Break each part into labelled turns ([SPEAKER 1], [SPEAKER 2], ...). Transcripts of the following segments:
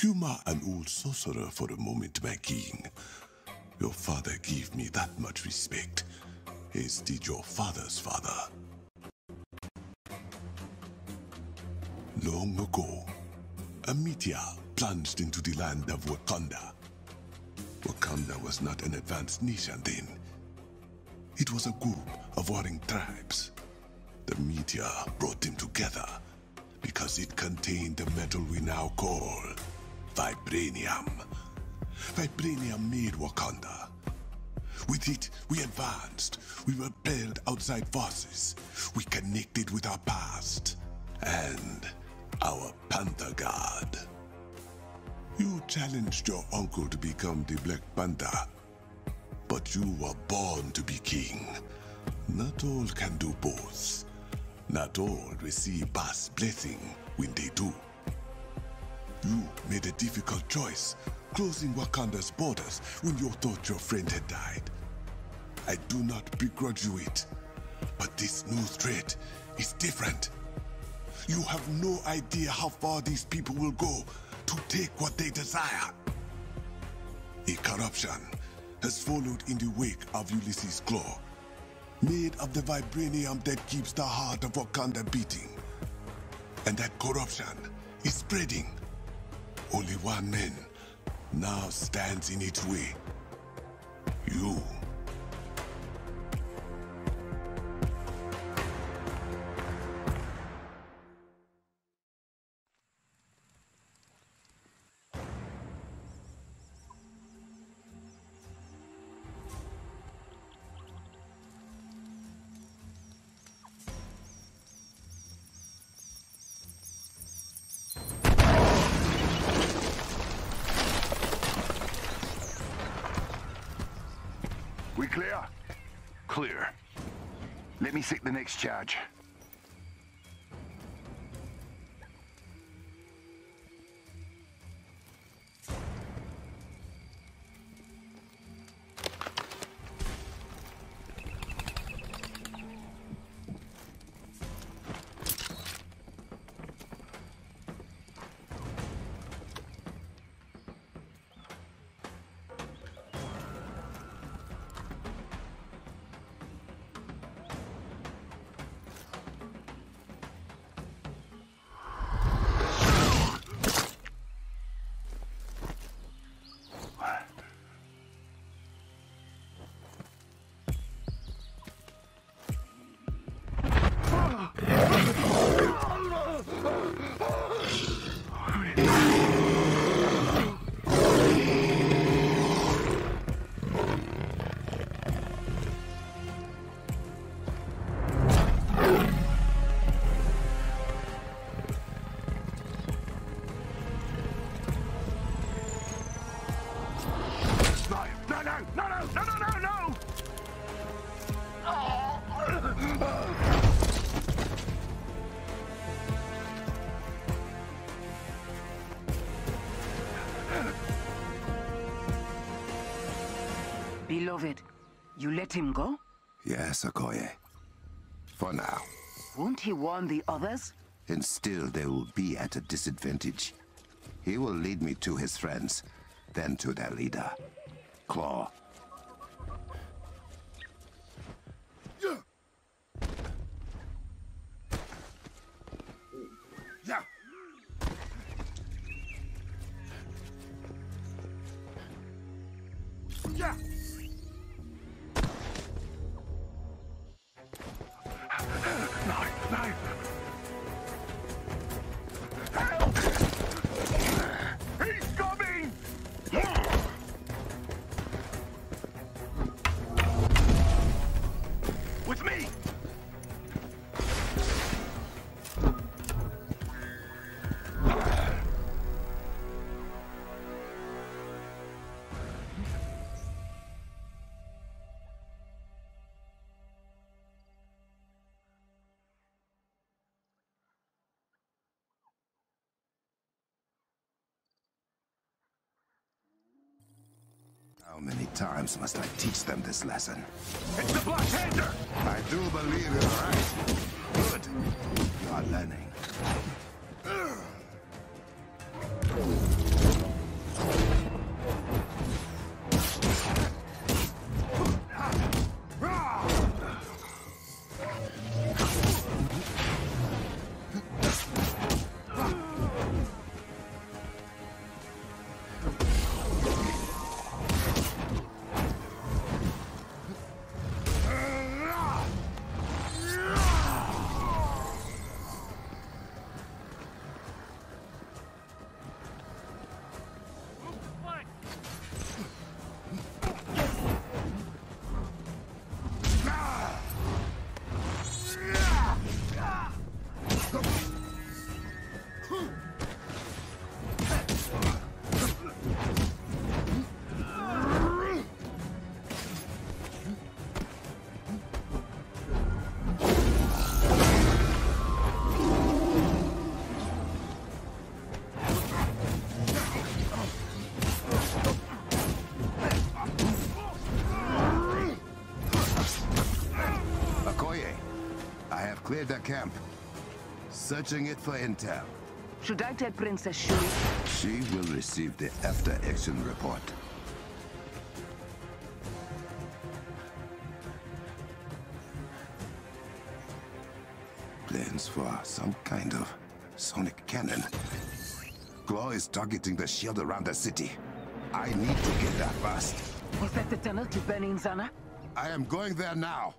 [SPEAKER 1] Humor an old sorcerer for a moment, my king. Your father gave me that much respect, as did your father's father. Long ago, a meteor plunged into the land of Wakanda. Wakanda was not an advanced nation then. It was a group of warring tribes. The meteor brought them together because it contained the metal we now call Vibranium. Vibranium made Wakanda. With it, we advanced. We repelled outside forces. We connected with our Bast's. And our Panther God. You challenged your uncle to become the Black Panther. But you were born to be king. Not all can do both. Not all receive past blessing when they do. You made a difficult choice, closing Wakanda's borders when you thought your friend had died. I do not begrudge you it, but this new threat is different. You have no idea how far these people will go to take what they desire. A corruption has followed in the wake of Ulysses Klaue, made of the vibranium that keeps the heart of Wakanda beating. And that corruption is spreading. Only one man now stands in its way. You.
[SPEAKER 2] Clear. Let me seek the next charge.
[SPEAKER 3] You let him go?
[SPEAKER 4] Yes, Okoye. For now.
[SPEAKER 3] Won't he warn the others?
[SPEAKER 4] And still they will be at a disadvantage. He will lead me to his friends, then to their leader, Klaue. Times must I teach them this lesson?
[SPEAKER 2] It's the Black Panther!
[SPEAKER 4] I do believe you're right. Good. You are learning. Their camp. Searching it for intel.
[SPEAKER 3] Should I tell Princess Shuri?
[SPEAKER 4] She will receive the after-action report. Plans for some kind of sonic cannon. Klaue is targeting the shield around the city. I need to get there fast.
[SPEAKER 3] Is that the tunnel to Birnin Zana?
[SPEAKER 4] I am going there now.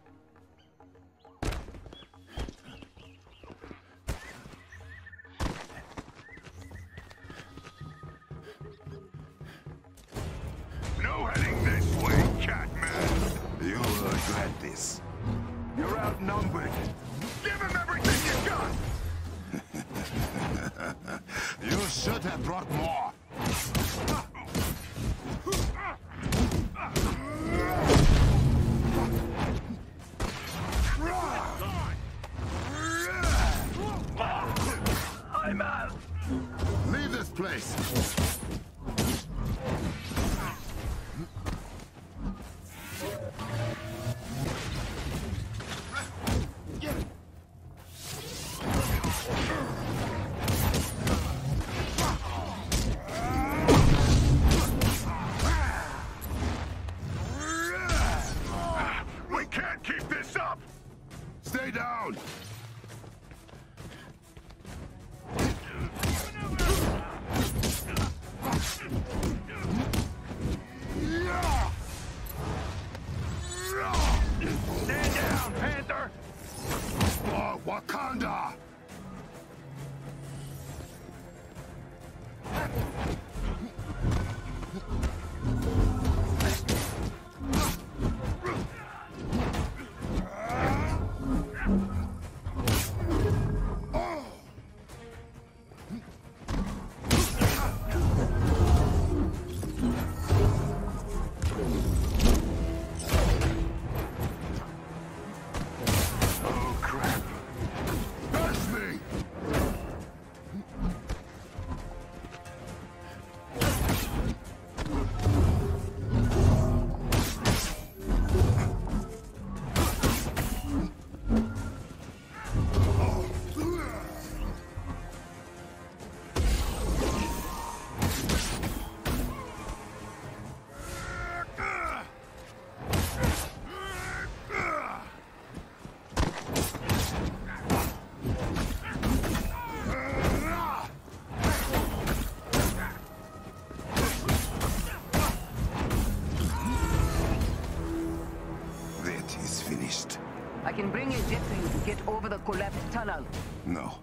[SPEAKER 3] Collapsed tunnel.
[SPEAKER 4] No.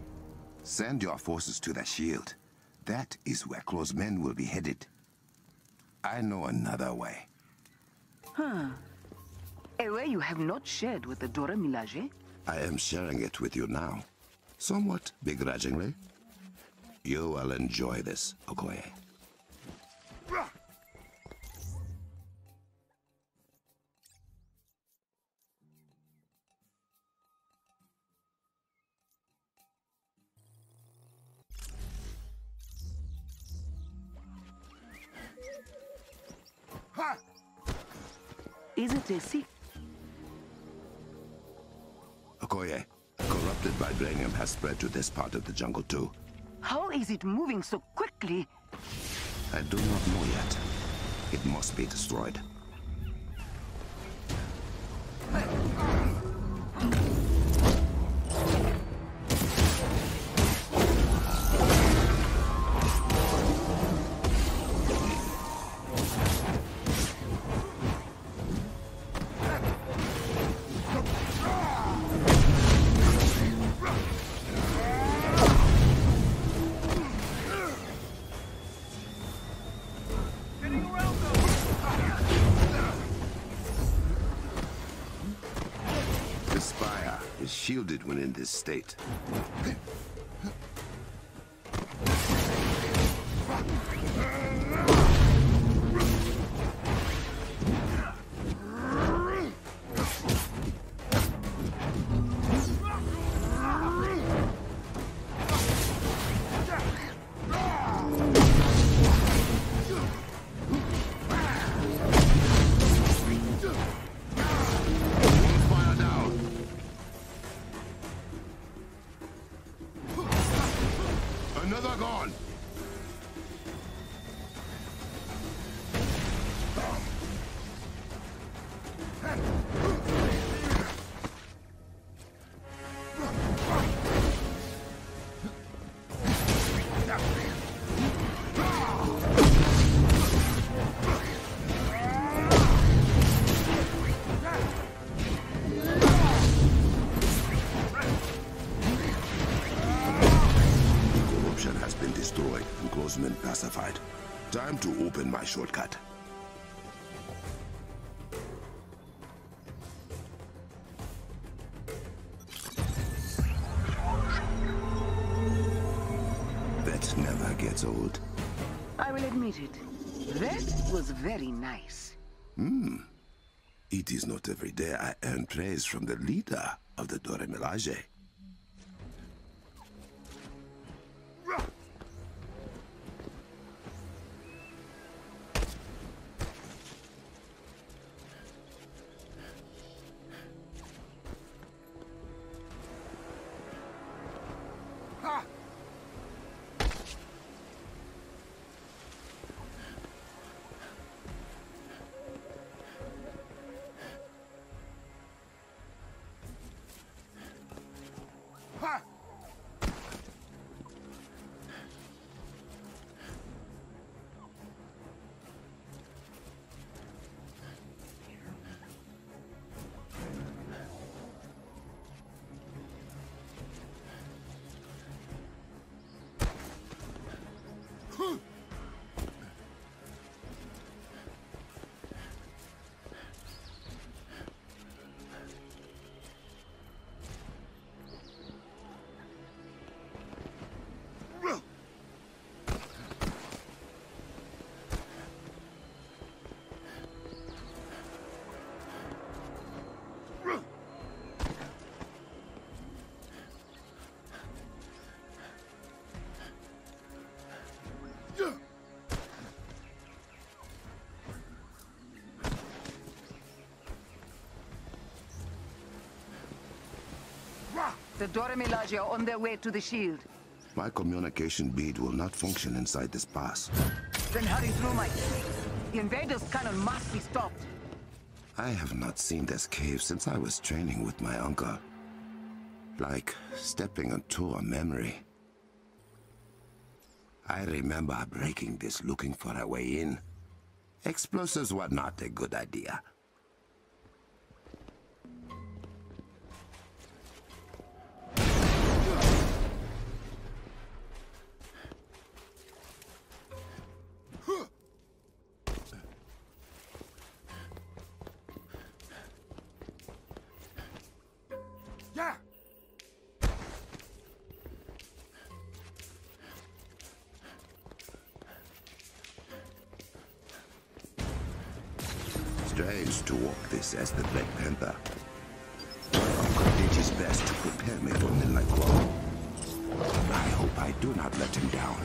[SPEAKER 4] Send your forces to the shield. That is where Klaue's men will be headed. I know another way. Huh.
[SPEAKER 3] A way you have not shared with the Dora Milaje?
[SPEAKER 4] I am sharing it with you now. Somewhat begrudgingly. You will enjoy this, Okoye.
[SPEAKER 3] Is it a secret?
[SPEAKER 4] Okoye, corrupted vibranium has spread to this part of the jungle too.
[SPEAKER 3] How is it moving so quickly?
[SPEAKER 4] I do not know yet. It must be destroyed. This state. Time to open my shortcut. That never gets old.
[SPEAKER 3] I will admit it. That was very nice. Hmm.
[SPEAKER 4] It is not every day I earn praise from the leader of the Dora Milaje.
[SPEAKER 3] The Dora Milaje are on their way to the shield.
[SPEAKER 4] My communication bead will not function inside this pass.
[SPEAKER 3] Then hurry through, Mike. The invaders' cannon must be stopped.
[SPEAKER 4] I have not seen this cave since I was training with my uncle. Like stepping into a memory. I remember breaking this looking for a way in. Explosives were not a good idea. Strange to walk this as the Black Panther. Uncle did his best to prepare me for Midnight Claw. I hope I do not let him down.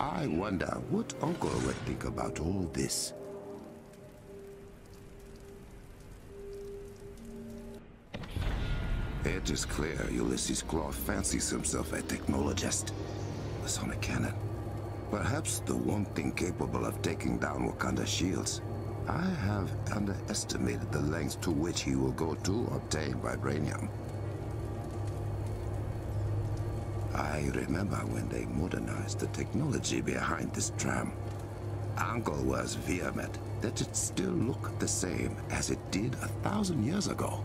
[SPEAKER 4] I wonder what Uncle would think about all this. It is clear Ulysses Klaue fancies himself a technologist. A sonic cannon. Perhaps the one thing capable of taking down Wakanda shields. I have underestimated the lengths to which he will go to obtain vibranium. I remember when they modernized the technology behind this tram. Uncle was vehement that it still looked the same as it did a thousand years ago.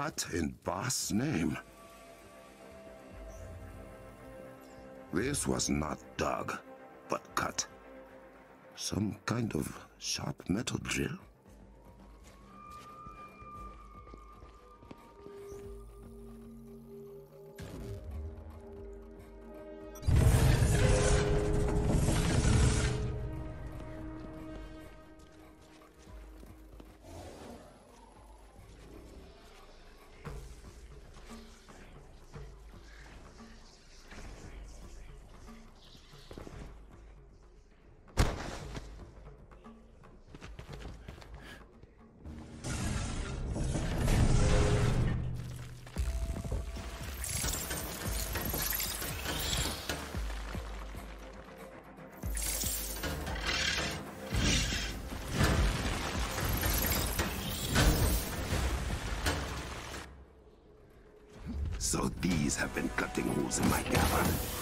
[SPEAKER 4] What in Bast's name? This was not dug, but cut. Some kind of sharp metal drill? So these have been cutting holes in my cavern.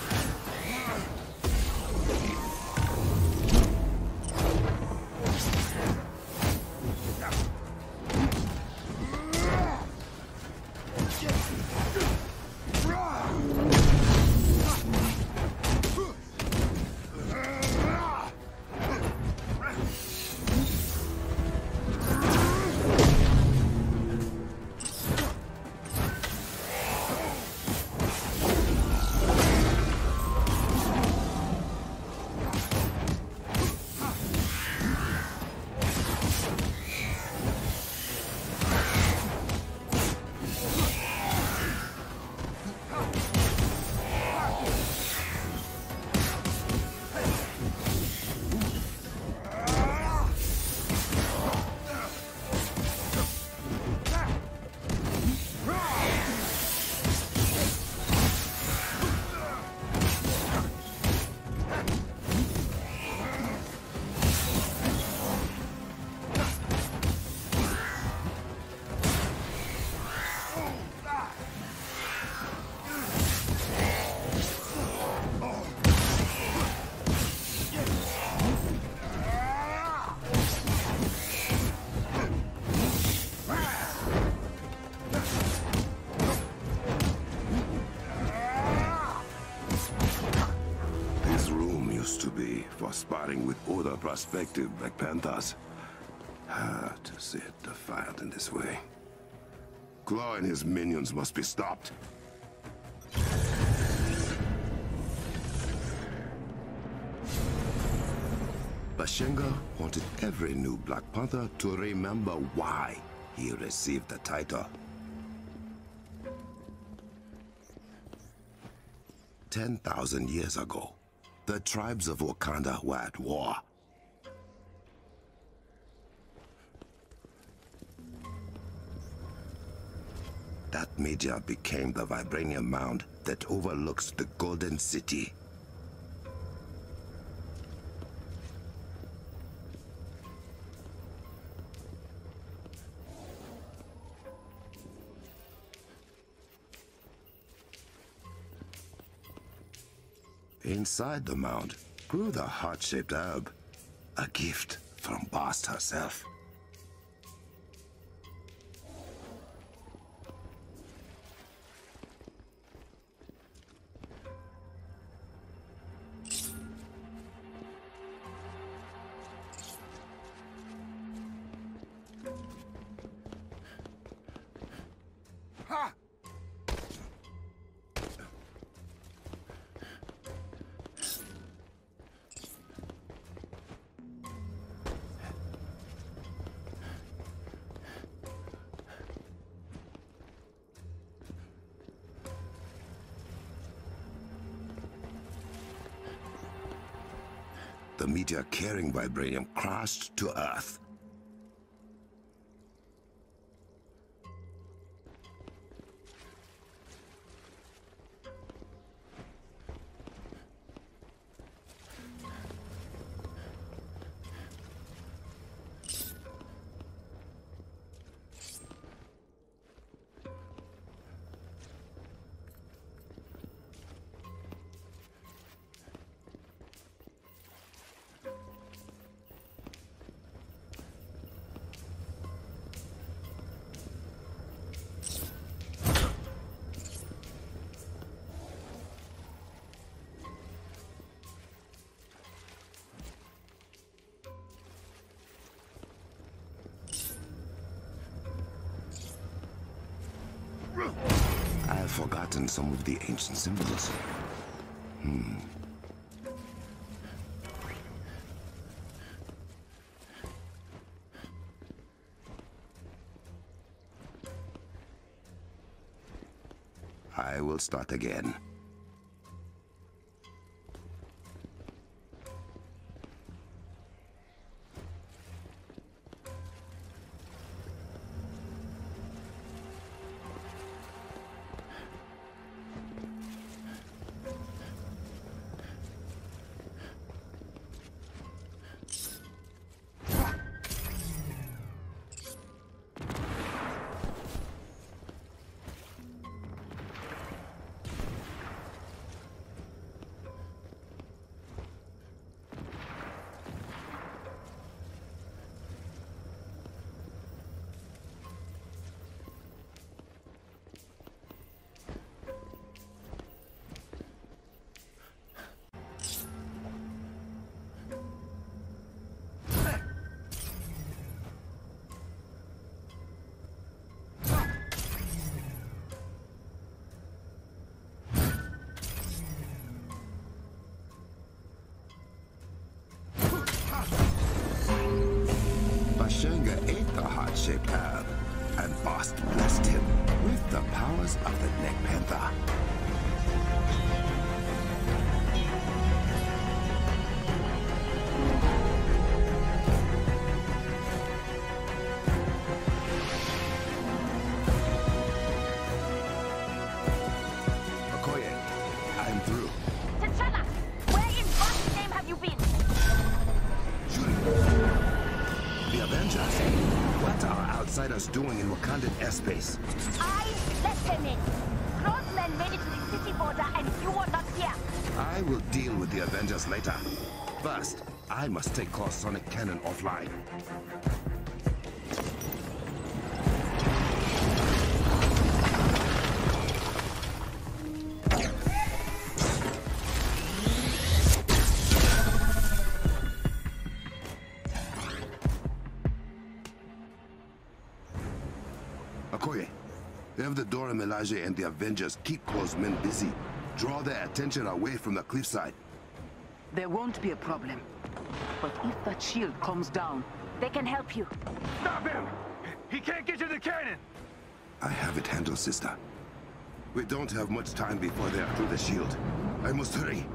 [SPEAKER 4] Sparring with other prospective Black Panthers. Ah, to see it defiled in this way. Klaue and his minions must be stopped. Bashenga wanted every new Black Panther to remember why he received the title. Ten thousand years ago, the tribes of Wakanda were at war. That meteor became the vibranium mound that overlooks the Golden City. Inside the mound grew the heart-shaped herb, a gift from Bast herself. Meteor carrying vibranium crashed to Earth. Some of the ancient symbols. Hmm. I will start again. Bashenga ate the heart-shaped herb, and Bast blessed him with the powers of the Neck must take Klaue's sonic cannon offline. Okoye, have the Dora Milaje and the Avengers keep Klaue's men busy. Draw their attention away from the cliffside.
[SPEAKER 3] There won't be a problem. But if that shield comes down,
[SPEAKER 5] They can help you.
[SPEAKER 2] Stop him! He can't get to the cannon!
[SPEAKER 4] I have it handled, sister. We don't have much time before they are through the shield. I must hurry.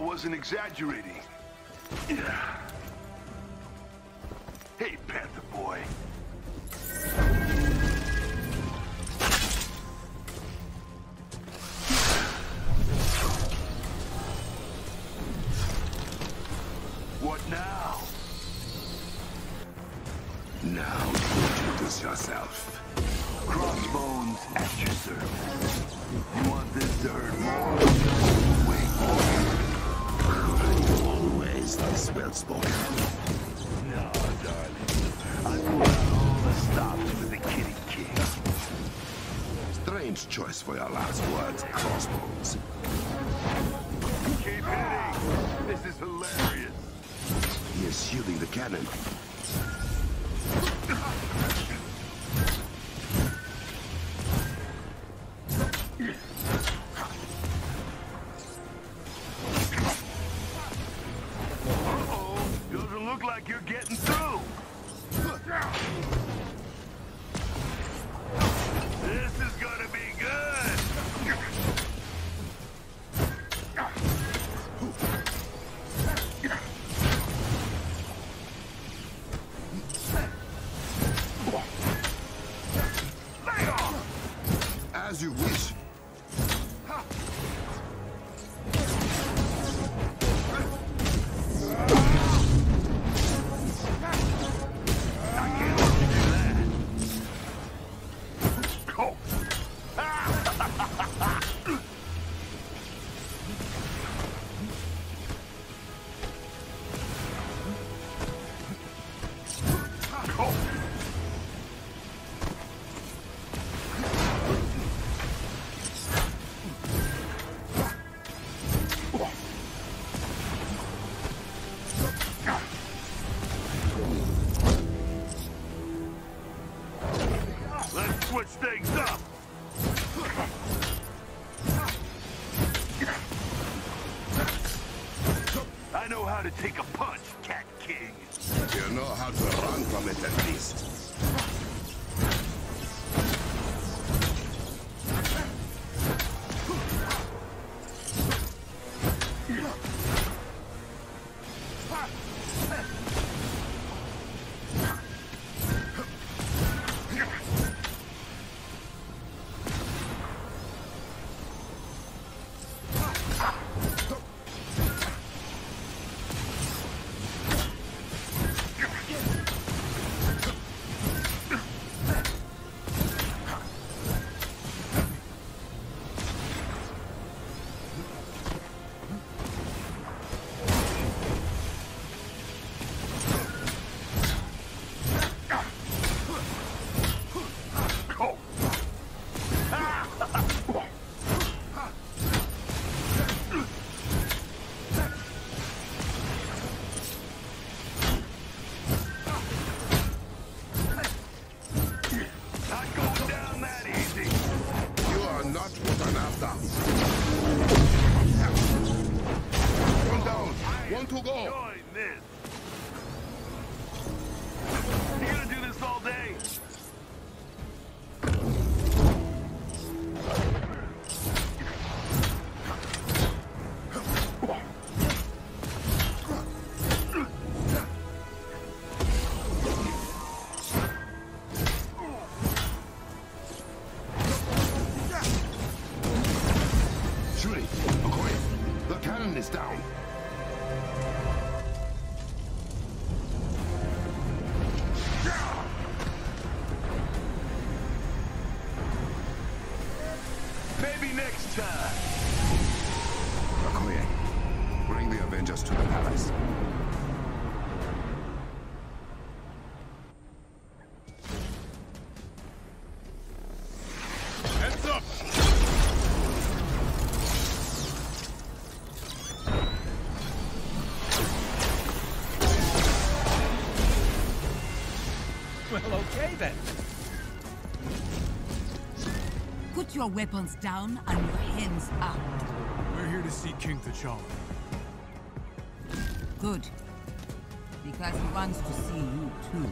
[SPEAKER 2] wasn't exaggerating.
[SPEAKER 4] choice for your last words, Crossbones.
[SPEAKER 2] Keep hitting! This is hilarious!
[SPEAKER 4] He is shielding the cannon.
[SPEAKER 2] Take a down.
[SPEAKER 3] Put your weapons down and your hands up.
[SPEAKER 6] We're here to see King T'Challa.
[SPEAKER 3] Good. Because he wants to see you too.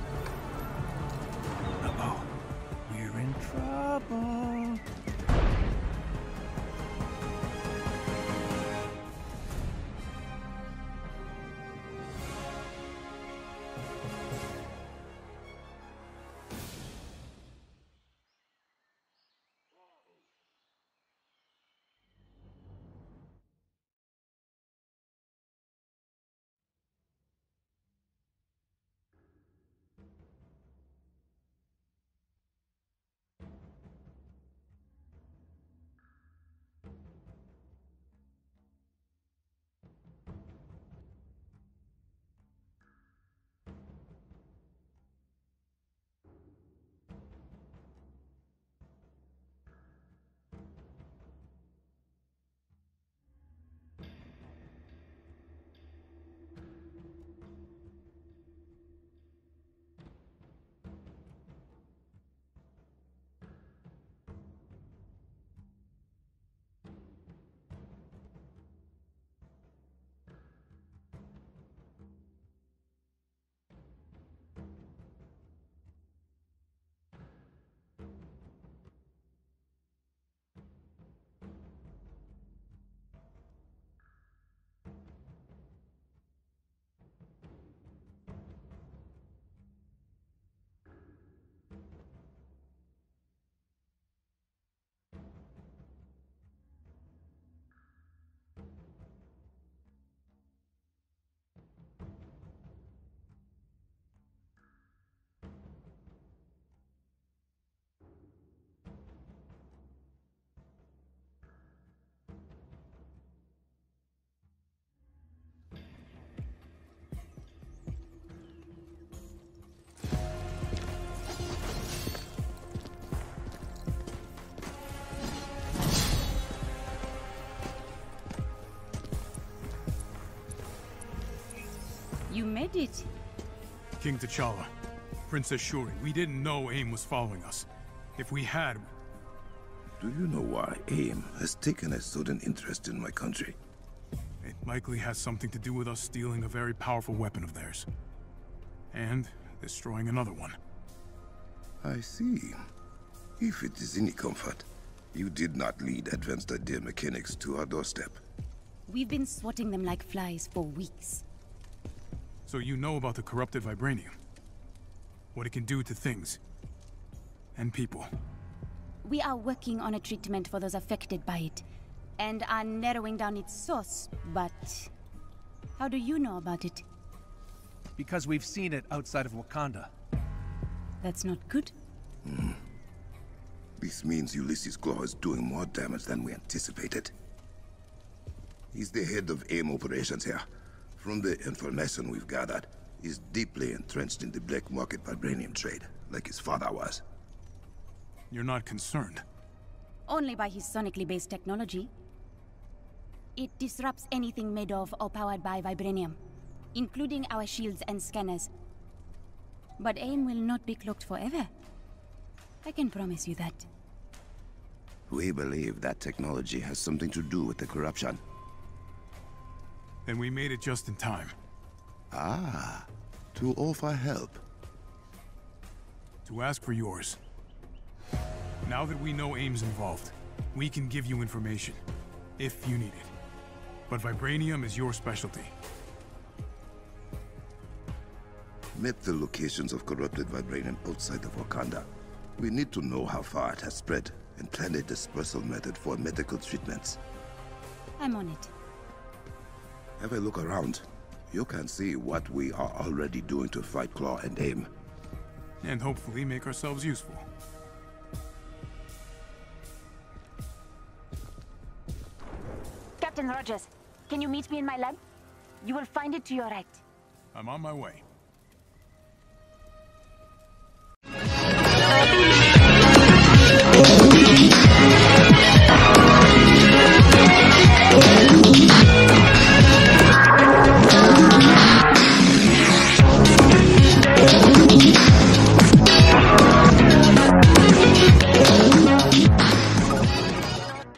[SPEAKER 7] Made it.
[SPEAKER 6] King T'Challa, Princess Shuri, we didn't know AIM was following us. If we had,
[SPEAKER 4] Do you know why AIM has taken a sudden interest in my country?
[SPEAKER 6] it likely has something to do with us stealing a very powerful weapon of theirs. And destroying another one.
[SPEAKER 4] I see. If it is any comfort, you did not lead advanced idea mechanics to our doorstep.
[SPEAKER 7] We've been swatting them like flies for weeks.
[SPEAKER 6] So you know about the corrupted vibranium. What it can do to things. And people.
[SPEAKER 7] We are working on a treatment for those affected by it, and are narrowing down its source, but... How do you know about it?
[SPEAKER 8] Because we've seen it outside of Wakanda.
[SPEAKER 7] That's not good. Hmm.
[SPEAKER 4] This means Ulysses Klaue is doing more damage than we anticipated. He's the head of AIM operations here. From the information we've gathered, he's deeply entrenched in the black market vibranium trade, like his father was.
[SPEAKER 6] You're not concerned.
[SPEAKER 7] Only by his sonically based technology. It disrupts anything made of or powered by vibranium, including our shields and scanners. But AIM will not be cloaked forever. I can promise you that.
[SPEAKER 4] We believe that technology has something to do with the corruption.
[SPEAKER 6] Then we made it just in time.
[SPEAKER 4] Ah, to offer help.
[SPEAKER 6] To ask for yours. Now that we know AIM's involved, we can give you information. If you need it. But vibranium is your specialty.
[SPEAKER 4] Map the locations of corrupted vibranium outside of Wakanda. We need to know how far it has spread and plan a dispersal method for medical treatments.
[SPEAKER 7] I'm on it.
[SPEAKER 4] Have a look around. You can see what we are already doing to fight Klaue and AIM.
[SPEAKER 6] And hopefully make ourselves useful.
[SPEAKER 5] Captain Rogers, can you meet me in my lab? You will find it to your right.
[SPEAKER 6] I'm on my way.